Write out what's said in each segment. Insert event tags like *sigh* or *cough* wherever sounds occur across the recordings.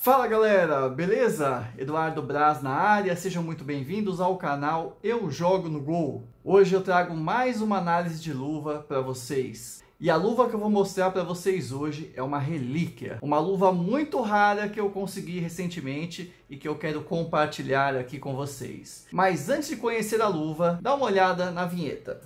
Fala galera, beleza? Eduardo Braz na área, sejam muito bem-vindos ao canal Eu Jogo no Gol. Hoje eu trago mais uma análise de luva para vocês. E a luva que eu vou mostrar para vocês hoje é uma relíquia, uma luva muito rara que eu consegui recentemente e que eu quero compartilhar aqui com vocês. Mas antes de conhecer a luva, dá uma olhada na vinheta.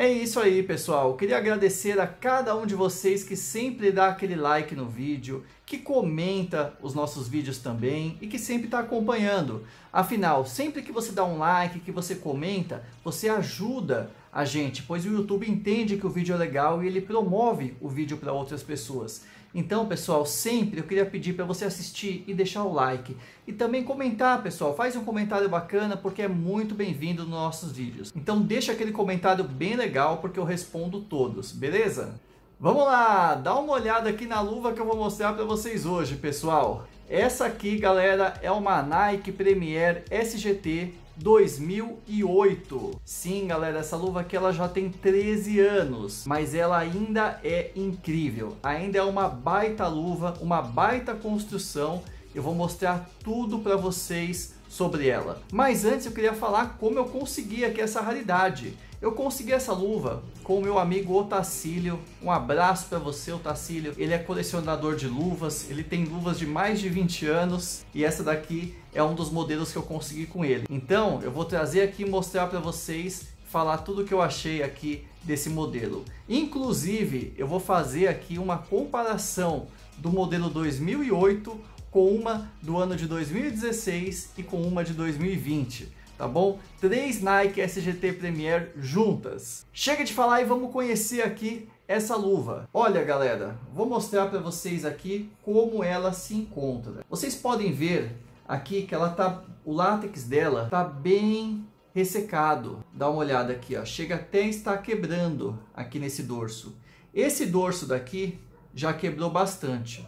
É isso aí, pessoal. Queria agradecer a cada um de vocês que sempre dá aquele like no vídeo, que comenta os nossos vídeos também e que sempre está acompanhando. Afinal, sempre que você dá um like, que você comenta, você ajuda a gente, pois o YouTube entende que o vídeo é legal e ele promove o vídeo para outras pessoas. Então, pessoal, sempre eu queria pedir para você assistir e deixar o like. E também comentar, pessoal. Faz um comentário bacana porque é muito bem-vindo nos nossos vídeos. Então, deixa aquele comentário bem legal porque eu respondo todos, beleza? Vamos lá, dá uma olhada aqui na luva que eu vou mostrar para vocês hoje, pessoal. Essa aqui, galera, é uma Nike Premier SGT 2008. Sim, galera, essa luva aqui ela já tem 13 anos, mas ela ainda é incrível. Ainda é uma baita luva, uma baita construção. Eu vou mostrar tudo para vocês sobre ela. Mas antes eu queria falar como eu consegui aqui essa raridade. Eu consegui essa luva com o meu amigo Otacílio. Um abraço para você, Otacílio. Ele é colecionador de luvas, ele tem luvas de mais de 20 anos e essa daqui é um dos modelos que eu consegui com ele. Então, eu vou trazer aqui e mostrar para vocês, falar tudo que eu achei aqui desse modelo. Inclusive, eu vou fazer aqui uma comparação do modelo 2008 com uma do ano de 2016 e com uma de 2020 tá bom? Três Nike SGT Premier juntas. Chega de falar e vamos conhecer aqui essa luva. Olha, galera, vou mostrar para vocês aqui como ela se encontra. Vocês podem ver aqui que ela tá, o látex dela tá bem ressecado. Dá uma olhada aqui, ó. Chega até estar quebrando aqui nesse dorso. Esse dorso daqui já quebrou bastante.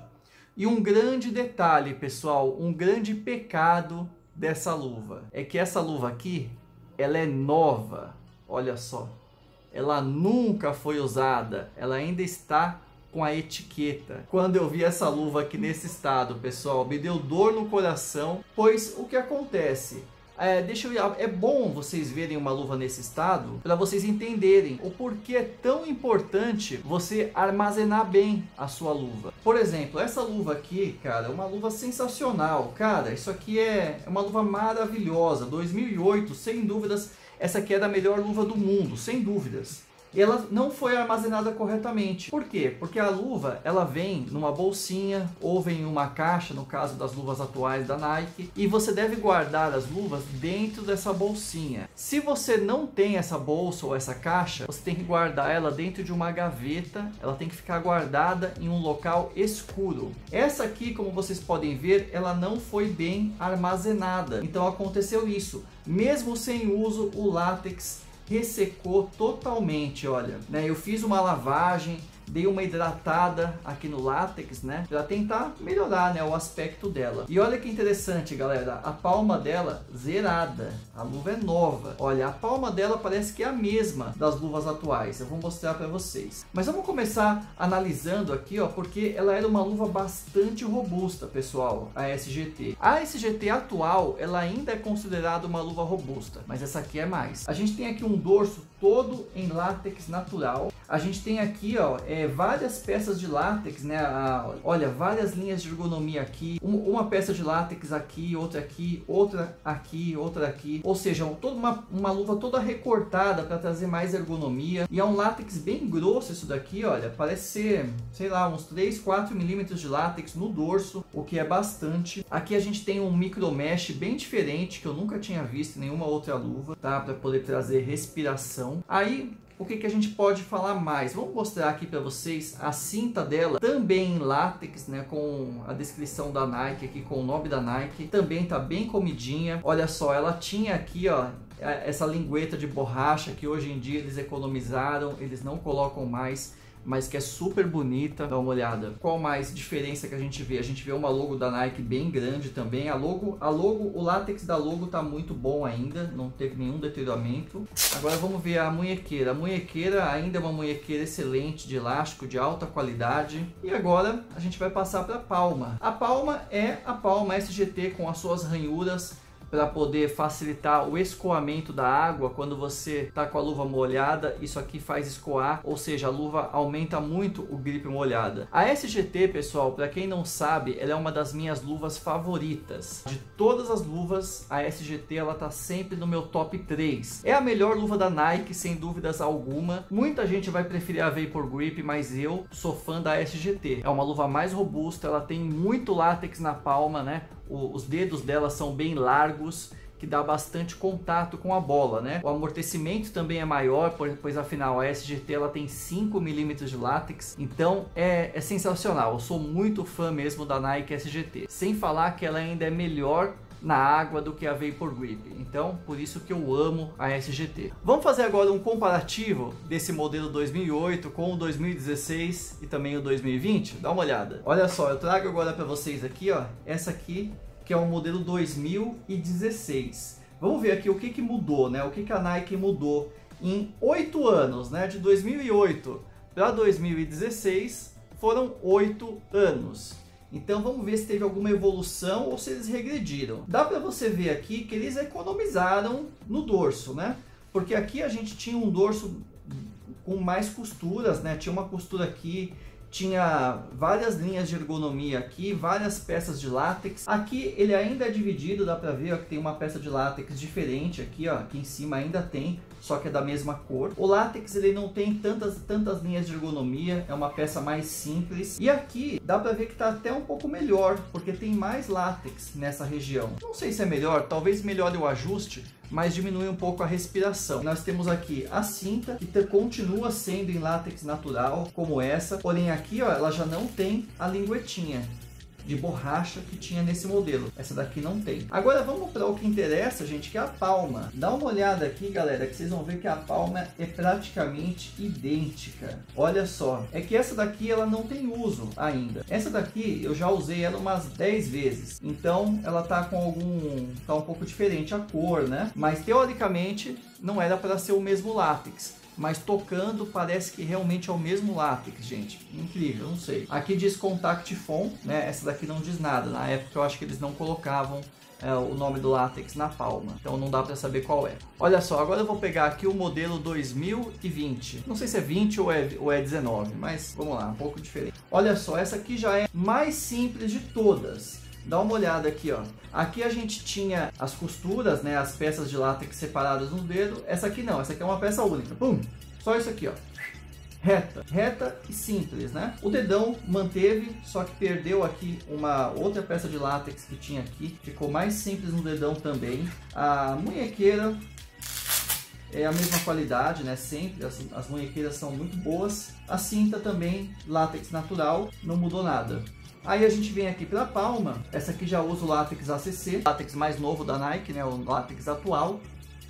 E um grande detalhe, pessoal, um grande pecado dessa luva é que essa luva aqui, ela é nova. Olha só. Ela nunca foi usada. Ela ainda está com a etiqueta. Quando eu vi essa luva aqui nesse estado, pessoal, me deu dor no coração, pois o que acontece? É, deixa eu, é bom vocês verem uma luva nesse estado para vocês entenderem o porquê é tão importante você armazenar bem a sua luva. Por exemplo, essa luva aqui, cara, é uma luva sensacional. Cara, isso aqui é, é uma luva maravilhosa. 2008, sem dúvidas, essa aqui é a melhor luva do mundo, sem dúvidas ela não foi armazenada corretamente. Por quê? Porque a luva ela vem numa bolsinha ou vem em uma caixa, no caso das luvas atuais da Nike, e você deve guardar as luvas dentro dessa bolsinha. Se você não tem essa bolsa ou essa caixa, você tem que guardar ela dentro de uma gaveta, ela tem que ficar guardada em um local escuro. Essa aqui, como vocês podem ver, ela não foi bem armazenada. Então aconteceu isso. Mesmo sem uso, o látex ressecou totalmente, olha, né? Eu fiz uma lavagem, dei uma hidratada aqui no látex, né? Para tentar melhorar, né, o aspecto dela. E olha que interessante, galera, a palma dela zerada. A luva é nova. Olha, a palma dela parece que é a mesma das luvas atuais. Eu vou mostrar para vocês. Mas vamos começar analisando aqui, ó, porque ela era uma luva bastante robusta, pessoal, a SGT. A SGT atual, ela ainda é considerada uma luva robusta, mas essa aqui é mais. A gente tem aqui um dorso todo em látex natural. A gente tem aqui, ó, é, várias peças de látex, né? A, olha, várias linhas de ergonomia aqui. Um, uma peça de látex aqui, outra aqui, outra aqui, outra aqui. Ou seja, toda uma, uma luva toda recortada para trazer mais ergonomia. E é um látex bem grosso isso daqui, olha. Parece ser, sei lá, uns 3, 4 milímetros de látex no dorso, o que é bastante. Aqui a gente tem um micro mesh bem diferente, que eu nunca tinha visto em nenhuma outra luva, tá? Para poder trazer respiração Aí, o que, que a gente pode falar mais? Vamos mostrar aqui para vocês a cinta dela, também em látex, né, com a descrição da Nike aqui, com o nome da Nike. Também tá bem comidinha. Olha só, ela tinha aqui, ó, essa lingueta de borracha que hoje em dia eles economizaram, eles não colocam mais mas que é super bonita. Dá uma olhada. Qual mais diferença que a gente vê? A gente vê uma logo da Nike bem grande também. A logo, a logo, o látex da logo tá muito bom ainda, não teve nenhum deterioramento. Agora vamos ver a munhequeira. A munhequeira ainda é uma munhequeira excelente de elástico de alta qualidade. E agora a gente vai passar para a palma. A palma é a palma SGT com as suas ranhuras para poder facilitar o escoamento da água quando você está com a luva molhada. Isso aqui faz escoar, ou seja, a luva aumenta muito o grip molhada. A SGT, pessoal, para quem não sabe, ela é uma das minhas luvas favoritas. De todas as luvas, a SGT ela tá sempre no meu top 3. É a melhor luva da Nike, sem dúvidas alguma. Muita gente vai preferir a Vapor Grip, mas eu sou fã da SGT. É uma luva mais robusta, ela tem muito látex na palma, né? Os dedos dela são bem largos que dá bastante contato com a bola, né? O amortecimento também é maior, pois afinal a SGT ela tem 5 milímetros de látex, então é, é, sensacional. Eu sou muito fã mesmo da Nike SGT. Sem falar que ela ainda é melhor na água do que a Vapor Grip. Então, por isso que eu amo a SGT. Vamos fazer agora um comparativo desse modelo 2008 com o 2016 e também o 2020? Dá uma olhada. Olha só, eu trago agora para vocês aqui, ó, essa aqui que é o modelo 2016. Vamos ver aqui o que, que mudou, né? O que, que a Nike mudou em oito anos, né? De 2008 para 2016 foram oito anos. Então vamos ver se teve alguma evolução ou se eles regrediram. Dá para você ver aqui que eles economizaram no dorso, né? Porque aqui a gente tinha um dorso com mais costuras, né? Tinha uma costura aqui, tinha várias linhas de ergonomia aqui, várias peças de látex. Aqui ele ainda é dividido, dá para ver ó, que tem uma peça de látex diferente aqui, ó, aqui em cima ainda tem só que é da mesma cor. O látex ele não tem tantas, tantas linhas de ergonomia, é uma peça mais simples. E aqui dá para ver que está até um pouco melhor, porque tem mais látex nessa região. Não sei se é melhor, talvez melhore o ajuste, mas diminui um pouco a respiração. Nós temos aqui a cinta, que continua sendo em látex natural, como essa, porém aqui ó, ela já não tem a linguetinha de borracha que tinha nesse modelo. Essa daqui não tem. Agora vamos para o que interessa, gente, que é a palma. Dá uma olhada aqui, galera, que vocês vão ver que a palma é praticamente idêntica. Olha só, é que essa daqui ela não tem uso ainda. Essa daqui eu já usei ela umas 10 vezes. Então ela tá com algum tá um pouco diferente a cor, né? Mas teoricamente não era para ser o mesmo látex mas tocando parece que realmente é o mesmo látex, gente. Incrível, não sei. Aqui diz Contact Foam, né? Essa daqui não diz nada. Na época eu acho que eles não colocavam é, o nome do látex na palma, então não dá para saber qual é. Olha só, agora eu vou pegar aqui o modelo 2020. Não sei se é 20 ou é, ou é 19, mas vamos lá, um pouco diferente. Olha só, essa aqui já é mais simples de todas. Dá uma olhada aqui, ó. Aqui a gente tinha as costuras, né, as peças de látex separadas no dedo. Essa aqui não, essa aqui é uma peça única. Pum! Só isso aqui, ó. Reta, reta e simples, né? O dedão manteve, só que perdeu aqui uma outra peça de látex que tinha aqui. Ficou mais simples no dedão também. A munhequeira é a mesma qualidade, né? Sempre, as, as munhequeiras são muito boas. A cinta também, látex natural, não mudou nada. Aí a gente vem aqui pela palma, essa aqui já usa o látex ACC, látex mais novo da Nike, né, o látex atual.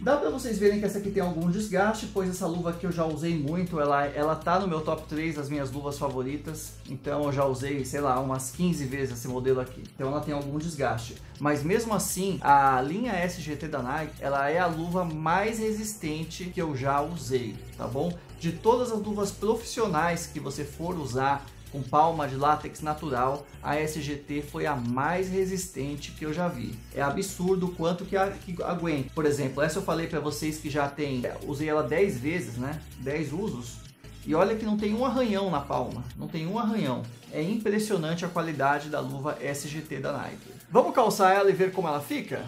Dá para vocês verem que essa aqui tem algum desgaste, pois essa luva aqui eu já usei muito, ela, ela tá no meu top 3 das minhas luvas favoritas, então eu já usei, sei lá, umas 15 vezes esse modelo aqui, então ela tem algum desgaste. Mas mesmo assim, a linha SGT da Nike, ela é a luva mais resistente que eu já usei, tá bom? De todas as luvas profissionais que você for usar, com palma de látex natural, a SGT foi a mais resistente que eu já vi. É absurdo o quanto que, a, que aguenta. Por exemplo, essa eu falei para vocês que já tem, usei ela 10 vezes, né? 10 usos. E olha que não tem um arranhão na palma, não tem um arranhão. É impressionante a qualidade da luva SGT da Nike. Vamos calçar ela e ver como ela fica?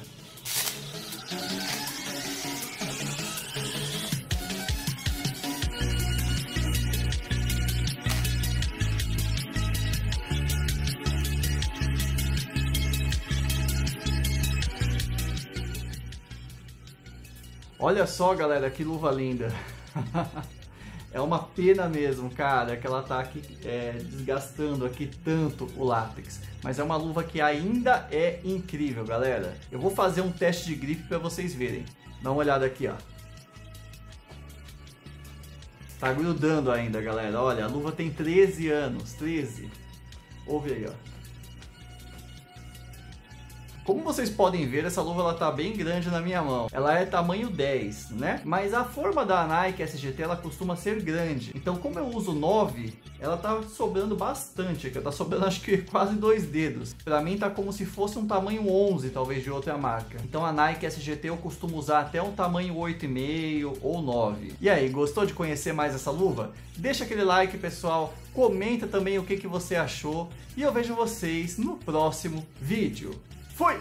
Olha só, galera, que luva linda. *laughs* é uma pena mesmo, cara, que ela tá aqui é, desgastando aqui tanto o látex. Mas é uma luva que ainda é incrível, galera. Eu vou fazer um teste de gripe para vocês verem. Dá uma olhada aqui, ó. Tá grudando ainda, galera. Olha, a luva tem 13 anos. 13. Ouve aí, ó. Como vocês podem ver, essa luva ela tá bem grande na minha mão. Ela é tamanho 10, né? Mas a forma da Nike SGT ela costuma ser grande. Então, como eu uso 9, ela tá sobrando bastante aqui. Tá sobrando *laughs* acho que quase dois dedos. Para mim tá como se fosse um tamanho 11, talvez de outra marca. Então a Nike SGT eu costumo usar até um tamanho 8,5 ou 9. E aí, gostou de conhecer mais essa luva? Deixa aquele like, pessoal. Comenta também o que, que você achou. E eu vejo vocês no próximo vídeo. Fui!